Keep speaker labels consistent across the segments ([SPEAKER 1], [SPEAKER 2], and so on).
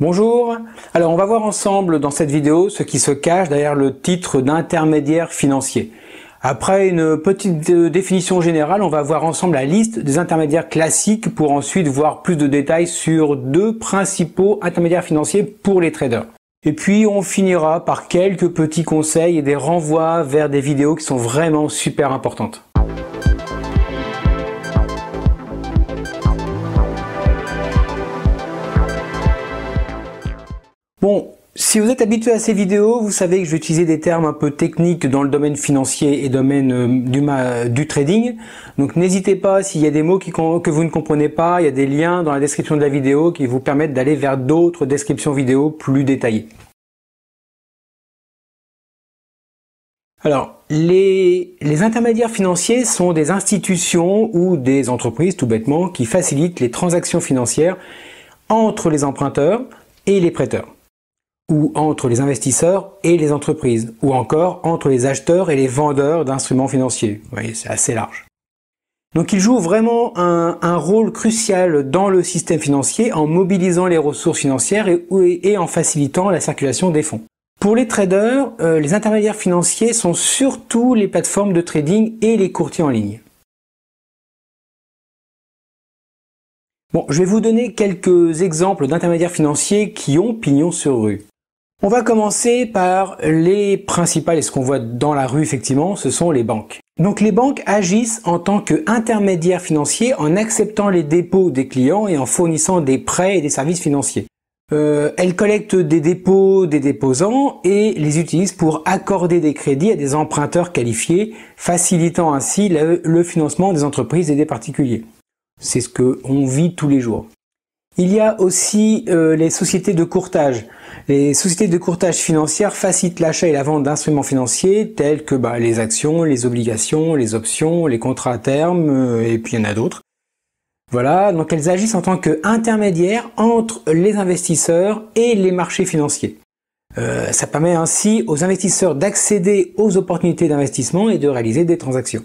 [SPEAKER 1] Bonjour, alors on va voir ensemble dans cette vidéo ce qui se cache derrière le titre d'intermédiaire financier. Après une petite définition générale, on va voir ensemble la liste des intermédiaires classiques pour ensuite voir plus de détails sur deux principaux intermédiaires financiers pour les traders. Et puis on finira par quelques petits conseils et des renvois vers des vidéos qui sont vraiment super importantes. Bon, si vous êtes habitué à ces vidéos, vous savez que je des termes un peu techniques dans le domaine financier et domaine euh, du, trading. Donc n'hésitez pas, s'il y a des mots que vous ne comprenez pas, il y a des liens dans la description de la vidéo qui vous permettent d'aller vers d'autres descriptions vidéo plus détaillées. Alors, les, intermédiaires financiers sont des institutions ou des entreprises, tout bêtement, qui facilitent les transactions financières entre les emprunteurs et les prêteurs ou entre les investisseurs et les entreprises, ou encore entre les acheteurs et les vendeurs d'instruments financiers. Vous voyez, c'est assez large. Donc il joue vraiment un, rôle crucial dans le système financier en mobilisant les ressources financières et, en facilitant la circulation des fonds. Pour les traders, euh, les intermédiaires financiers sont surtout les plateformes de trading et les courtiers en ligne. Bon, je vais vous donner quelques exemples d'intermédiaires financiers qui ont pignon sur rue. On va commencer par les principales, et ce qu'on voit dans la rue effectivement, ce sont les banques. Donc les banques agissent en tant qu'intermédiaires financiers en acceptant les dépôts des clients et en fournissant des prêts et des services financiers. Euh, elles collectent des dépôts des déposants et les utilisent pour accorder des crédits à des emprunteurs qualifiés, facilitant ainsi le, financement des entreprises et des particuliers. C'est ce que on vit tous les jours. Il y a aussi euh, les sociétés de courtage. Les sociétés de courtage financières facilitent l'achat et la vente d'instruments financiers tels que bah, les actions, les obligations, les options, les contrats à terme, euh, et puis il y en a d'autres. Voilà, donc elles agissent en tant qu'intermédiaires entre les investisseurs et les marchés financiers. Euh, ça permet ainsi aux investisseurs d'accéder aux opportunités d'investissement et de réaliser des transactions.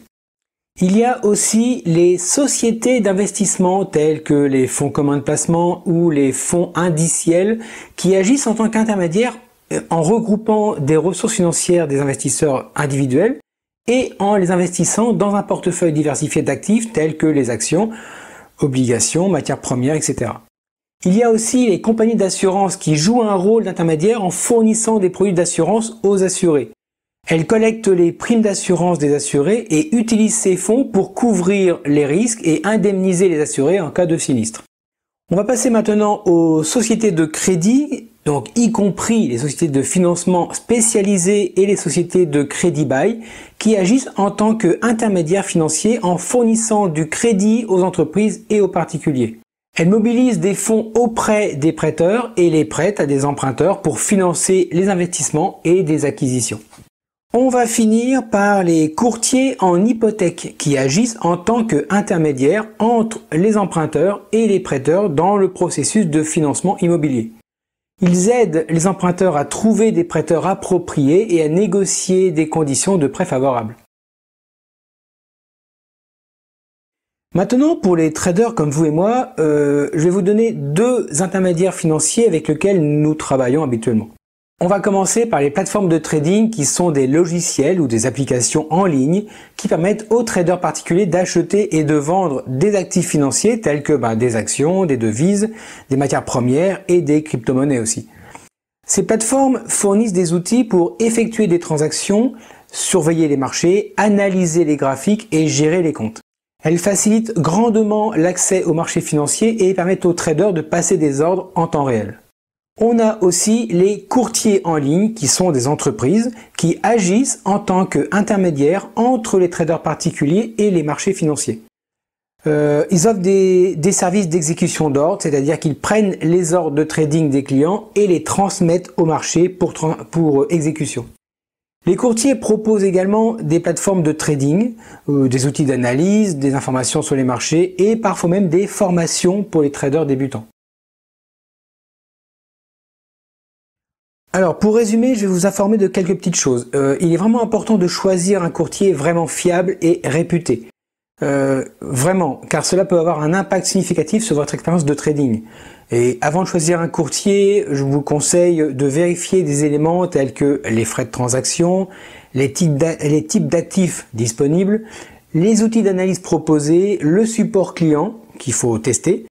[SPEAKER 1] Il y a aussi les sociétés d'investissement telles que les fonds communs de placement ou les fonds indiciels qui agissent en tant qu'intermédiaires euh, en regroupant des ressources financières des investisseurs individuels et en les investissant dans un portefeuille diversifié d'actifs tels que les actions, obligations, matières premières, etc. Il y a aussi les compagnies d'assurance qui jouent un rôle d'intermédiaire en fournissant des produits d'assurance aux assurés. Elle collecte les primes d'assurance des assurés et utilise ces fonds pour couvrir les risques et indemniser les assurés en cas de sinistre. On va passer maintenant aux sociétés de crédit, donc y compris les sociétés de financement spécialisées et les sociétés de crédit bail, qui agissent en tant qu'intermédiaires financiers en fournissant du crédit aux entreprises et aux particuliers. Elles mobilisent des fonds auprès des prêteurs et les prêtent à des emprunteurs pour financer les investissements et des acquisitions. On va finir par les courtiers en hypothèque qui agissent en tant qu'intermédiaires entre les emprunteurs et les prêteurs dans le processus de financement immobilier. Ils aident les emprunteurs à trouver des prêteurs appropriés et à négocier des conditions de prêt favorables. Maintenant, pour les traders comme vous et moi, euh, je vais vous donner deux intermédiaires financiers avec lesquels nous travaillons habituellement. On va commencer par les plateformes de trading qui sont des logiciels ou des applications en ligne qui permettent aux traders particuliers d'acheter et de vendre des actifs financiers tels que bah, des actions, des devises, des matières premières et des crypto-monnaies aussi. Ces plateformes fournissent des outils pour effectuer des transactions, surveiller les marchés, analyser les graphiques et gérer les comptes. Elles facilitent grandement l'accès aux marchés financiers et permettent aux traders de passer des ordres en temps réel. On a aussi les courtiers en ligne qui sont des entreprises qui agissent en tant qu'intermédiaires entre les traders particuliers et les marchés financiers. Euh, ils offrent des, services d'exécution d'ordre, c'est-à-dire qu'ils prennent les ordres de trading des clients et les transmettent au marché pour, euh, exécution. Les courtiers proposent également des plateformes de trading, euh, des outils d'analyse, des informations sur les marchés et parfois même des formations pour les traders débutants. Alors pour résumer, je vais vous informer de quelques petites choses. Euh, il est vraiment important de choisir un courtier vraiment fiable et réputé. Euh, vraiment, car cela peut avoir un impact significatif sur votre expérience de trading. Et avant de choisir un courtier, je vous conseille de vérifier des éléments tels que les frais de transaction, les types d'actifs disponibles, les outils d'analyse proposés, le support client qu'il faut tester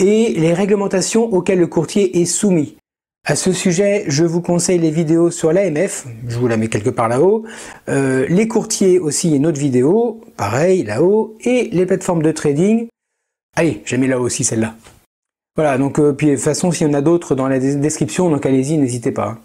[SPEAKER 1] et les réglementations auxquelles le courtier est soumis. À ce sujet, je vous conseille les vidéos sur l'AMF, je vous la mets quelque part là-haut, euh, les courtiers aussi une autre vidéo, pareil là-haut, et les plateformes de trading. Allez, j'ai mis là aussi celle-là. Voilà, donc euh, puis de toute façon, s'il y en a d'autres dans la description, donc allez-y, n'hésitez pas.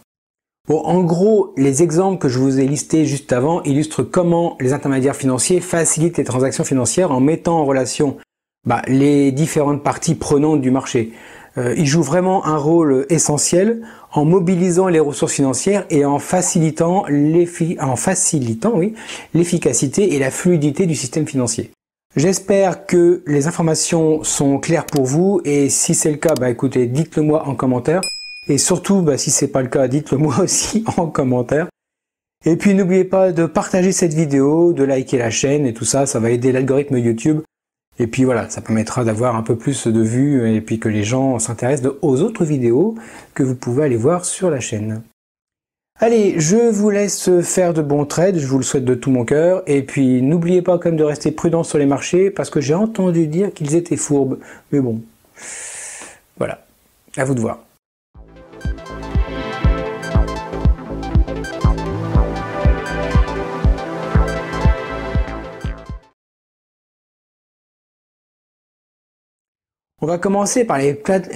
[SPEAKER 1] Bon, en gros, les exemples que je vous ai listés juste avant illustrent comment les intermédiaires financiers facilitent les transactions financières en mettant en relation bah, les différentes parties prenantes du marché. Euh, ils jouent vraiment un rôle essentiel en mobilisant les ressources financières et en facilitant l'efficacité et la fluidité du système financier. J'espère que les informations sont claires pour vous et si c'est le cas, bah écoutez, dites-le moi en commentaire. Et surtout, bah, si c'est pas le cas, dites-le moi aussi en commentaire. Et puis n'oubliez pas de partager cette vidéo, de liker la chaîne et tout ça, ça va aider l'algorithme YouTube. Et puis voilà, ça permettra d'avoir un peu plus de vues et puis que les gens s'intéressent aux autres vidéos que vous pouvez aller voir sur la chaîne. Allez, je vous laisse faire de bons trades, je vous le souhaite de tout mon cœur. Et puis n'oubliez pas quand même de rester prudent sur les marchés parce que j'ai entendu dire qu'ils étaient fourbes. Mais bon, voilà, à vous de voir. On va commencer par les plates.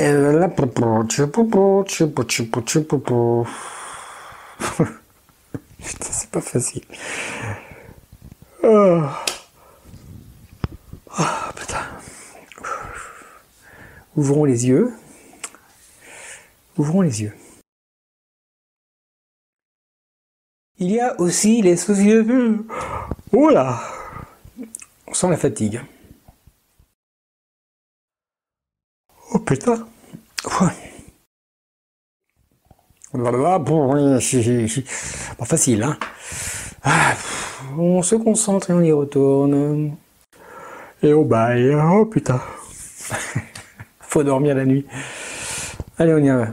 [SPEAKER 1] Putain, c'est pas facile. Oh. putain. Ouvrons les yeux. Ouvrons les yeux. Il y a aussi les sociétés. Oh là On sent la fatigue. Putain Pas facile, hein ah, On se concentre et on y retourne. Et on baille. Oh putain Faut dormir la nuit. Allez, on y va.